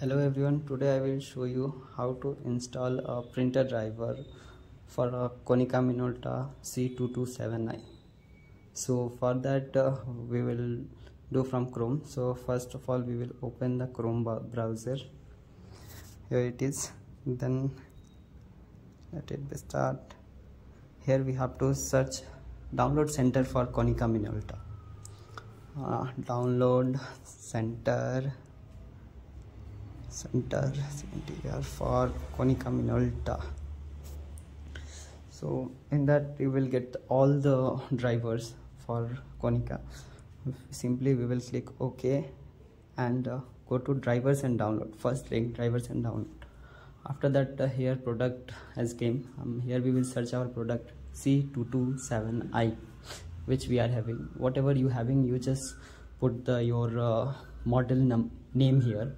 hello everyone today i will show you how to install a printer driver for a konica minolta c227i so for that uh, we will do from chrome. So first of all we will open the chrome browser. Here it is. Then let it be start. Here we have to search download center for konica minolta. Uh, download center center center for Konica Minolta so in that we will get all the drivers for Konica simply we will click OK and uh, go to drivers and download first link drivers and download. After that uh, here product has came. Um, here we will search our product C227i which we are having. Whatever you having you just put the your uh, model name here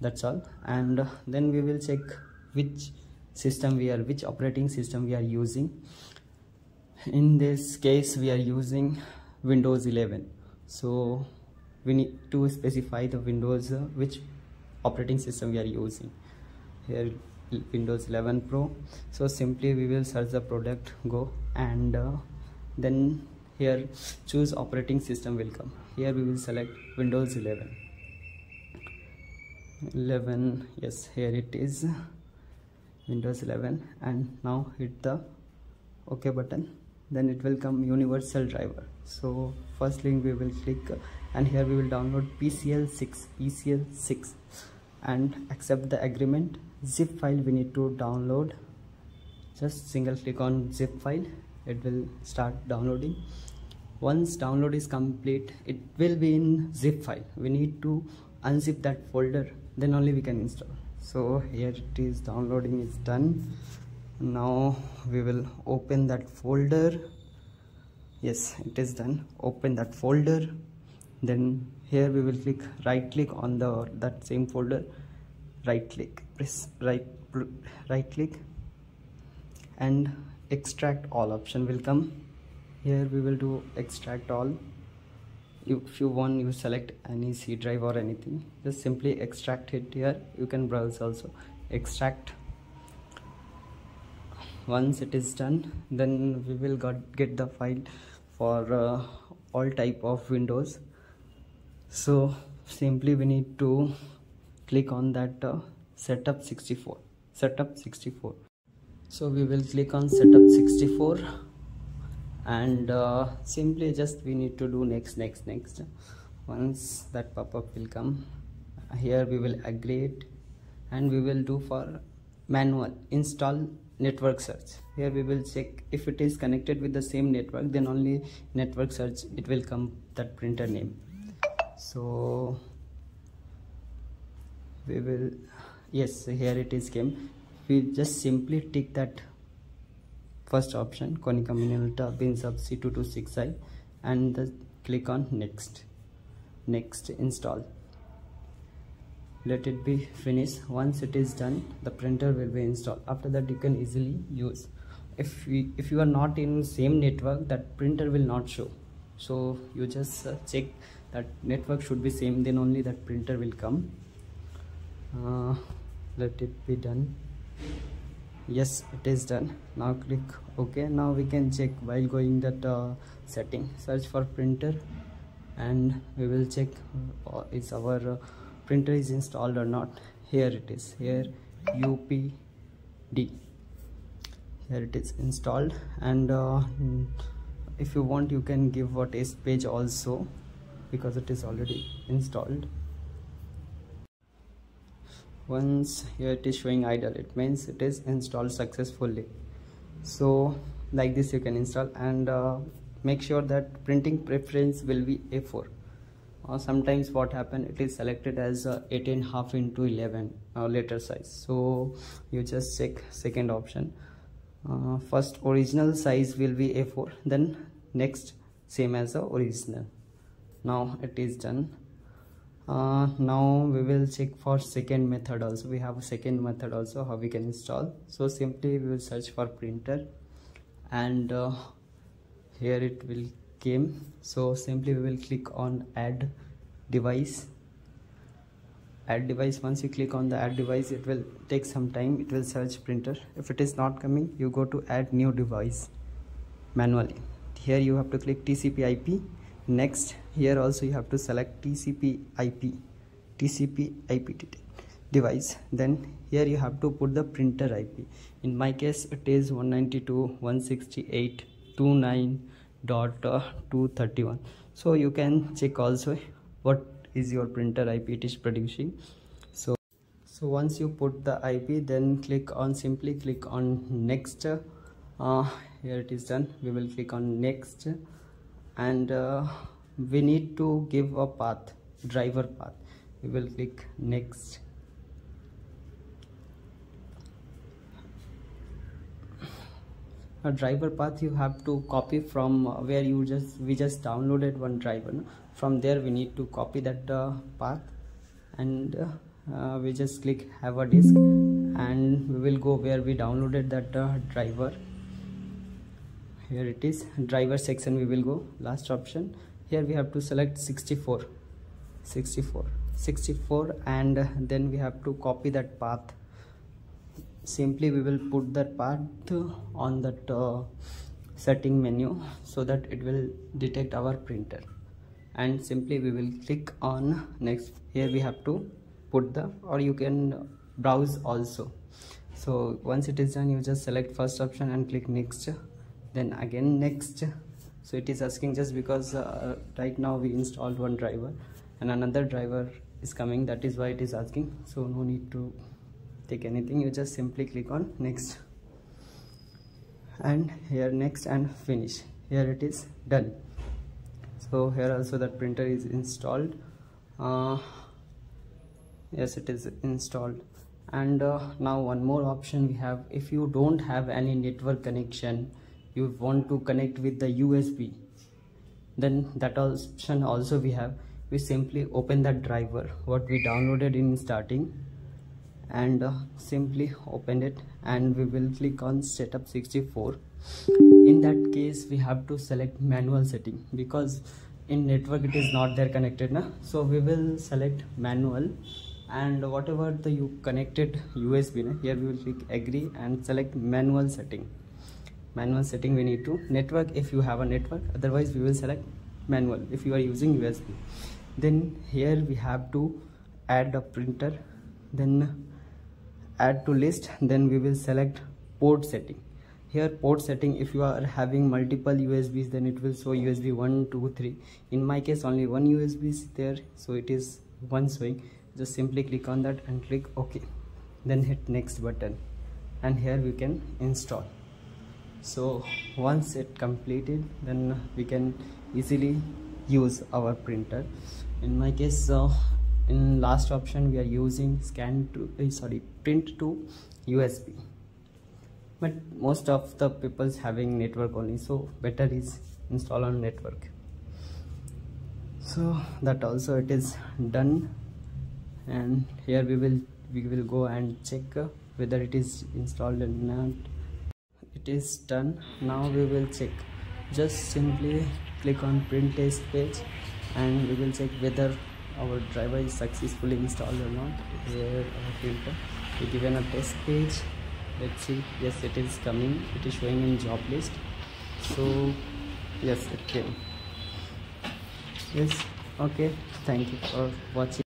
that's all. And then we will check which system we are which operating system we are using. In this case we are using windows 11 so we need to specify the windows uh, which operating system we are using. Here windows 11 pro. So simply we will search the product go and uh, then here choose operating system will come. Here we will select windows 11 11 yes here it is. Windows 11 and now hit the ok button. Then it will come universal driver. So first link we will click and here we will download pcl6 pcl6 and accept the agreement. Zip file we need to download. Just single click on zip file. It will start downloading. Once download is complete it will be in zip file. We need to unzip that folder then only we can install. So here it is downloading is done. Now we will open that folder. Yes it is done. Open that folder. Then here we will click right click on the that same folder. Right click press right right click and extract all option will come. Here we will do extract all if you want you select any C drive or anything. Just simply extract it here. You can browse also. Extract. Once it is done then we will got, get the file for uh, all type of windows. So simply we need to click on that uh, setup 64 setup 64 so we will click on setup 64 and uh, simply just we need to do next next next. Once that pop-up will come here we will agree it and we will do for manual install network search. Here we will check if it is connected with the same network then only network search it will come that printer name. So we will yes here it is came. We just simply tick that first option Konica Minolta WinSub C226i and the, click on next. Next install. Let it be finished. Once it is done the printer will be installed. After that you can easily use. If we if you are not in same network that printer will not show. So you just uh, check that network should be same then only that printer will come. Uh, let it be done yes it is done. Now click ok. Now we can check while going that uh, setting. Search for printer and we will check uh, is our uh, printer is installed or not. Here it is. Here upd here it is installed. And uh, if you want you can give what is page also because it is already installed once here it is showing idle it means it is installed successfully. So like this you can install and uh, make sure that printing preference will be a4 uh, sometimes what happen it is selected as uh, 18 half into 11 uh, letter size. So you just check second option. Uh, first original size will be a4 then next same as the original. Now it is done uh, now we will check for second method also. We have a second method also how we can install. So simply we will search for printer and uh, here it will came. So simply we will click on add device. Add device once you click on the add device it will take some time. It will search printer. If it is not coming you go to add new device manually. Here you have to click TCP IP next here also you have to select TCP IP TCP IP device. Then here you have to put the printer IP in my case it is 192.168.29.231 so you can check also what is your printer IP it is producing so so once you put the IP then click on simply click on next. Uh, here it is done. We will click on next and uh, we need to give a path driver path. We will click next. A driver path you have to copy from where you just we just downloaded one driver from there we need to copy that uh, path. And uh, we just click have a disk and we will go where we downloaded that uh, driver here it is. Driver section we will go. Last option. Here we have to select 64 64 64 and then we have to copy that path. Simply we will put that path on that uh, setting menu so that it will detect our printer. And simply we will click on next. Here we have to put the or you can browse also. So once it is done you just select first option and click next then again next. So it is asking just because uh, right now we installed one driver and another driver is coming. That is why it is asking. So no need to take anything. You just simply click on next. And here next and finish. Here it is done. So here also that printer is installed. Uh, yes it is installed. And uh, now one more option we have. If you don't have any network connection you want to connect with the USB then that option also we have we simply open that driver what we downloaded in starting and uh, simply open it and we will click on setup 64 in that case we have to select manual setting because in network it is not there connected na? so we will select manual and whatever the you connected usb na? here we will click agree and select manual setting manual setting we need to network if you have a network. Otherwise we will select manual. If you are using usb then here we have to add a printer then add to list then we will select port setting. Here port setting if you are having multiple usbs then it will show usb 1 2 3 in my case only one usb is there so it is one showing. Just simply click on that and click ok. Then hit next button. And here we can install so once it completed then we can easily use our printer. In my case uh, in last option we are using scan to uh, sorry print to usb but most of the people's having network only so better is install on network. So that also it is done. And here we will we will go and check whether it is installed or not is done. Now we will check. Just simply click on print test page and we will check whether our driver is successfully installed or not. Here our printer we given a test page. Let's see. Yes it is coming. It is showing in job list. So yes it came. Yes. Okay. Thank you for watching